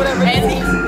whatever.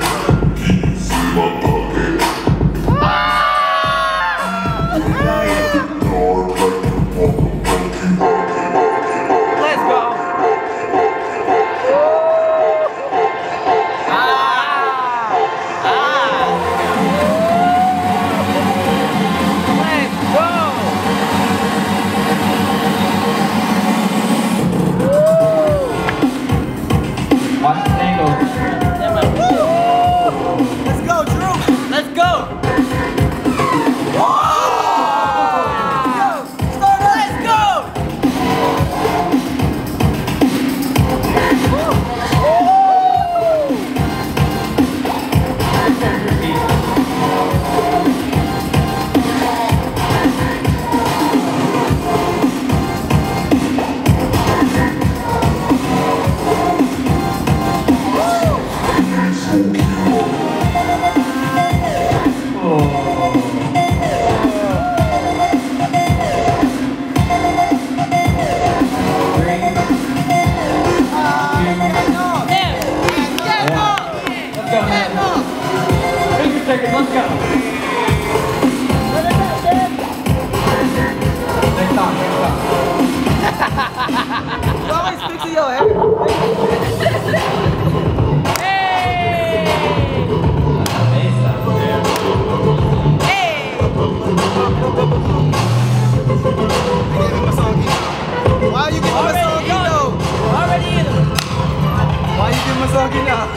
Yeah.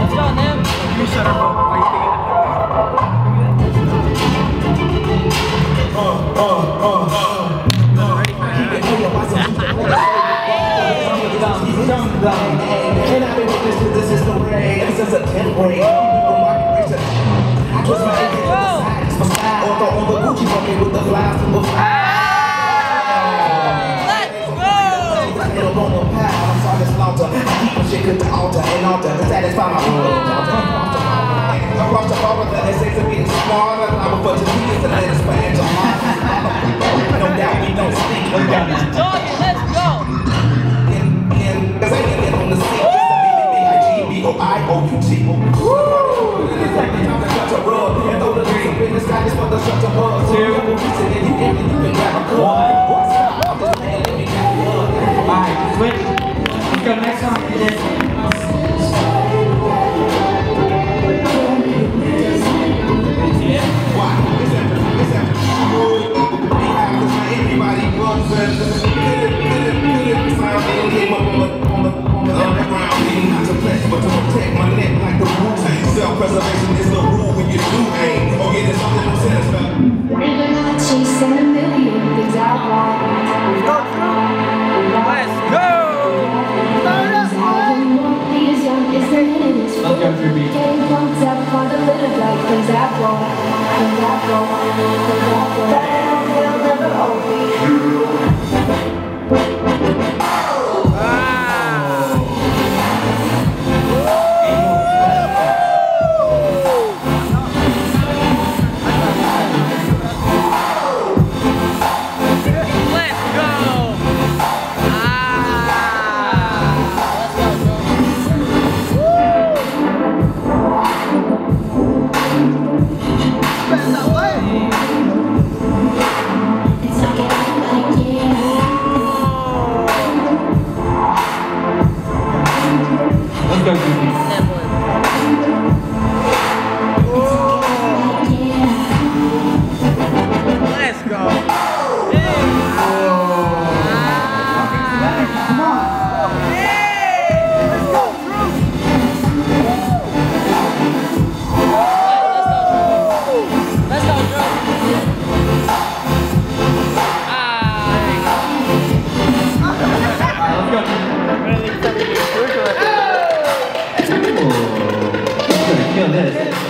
Let's Oh, oh, oh, oh. her up. Are you thinking Oh, oh, oh, oh. And I've been with this, this is the way, this is a temporary. I trust my agent, the side, it's my style. On the Gucci, fucking with the flies. I keep shit at the altar and altar to satisfy my own I'm off the ball with the essays of being smarter. I'm a bunch of idiots and let it spread No doubt we don't speak. No doubt. feel this.